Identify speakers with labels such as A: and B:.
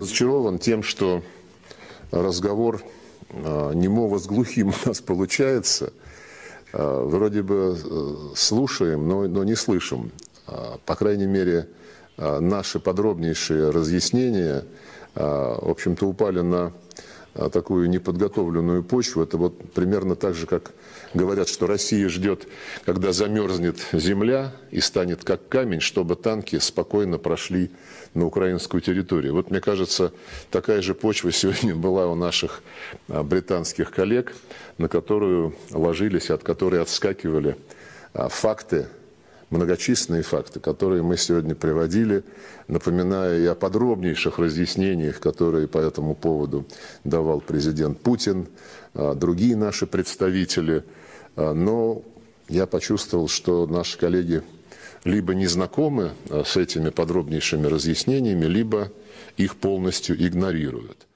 A: Разочарован тем, что разговор а, немого с глухим у нас получается. А, Вроде бы э, слушаем, но, но не слышим. А, По крайней мере, наши подробнейшие разъяснения, в общем-то, упали на такую неподготовленную почву. Это вот примерно так же, как говорят, что Россия ждет, когда замерзнет земля и станет как камень, чтобы танки спокойно прошли на украинскую территорию. Вот мне кажется, такая же почва сегодня была у наших а, британских коллег, на которую ложились, от которой отскакивали а, факты многочисленные факты, которые мы сегодня приводили, напоминая и о подробнейших разъяснениях, которые по этому поводу давал президент Путин, а, другие наши представители. А, Но я почувствовал, что наши коллеги либо не знакомы а, с этими подробнейшими разъяснениями, либо их полностью игнорируют.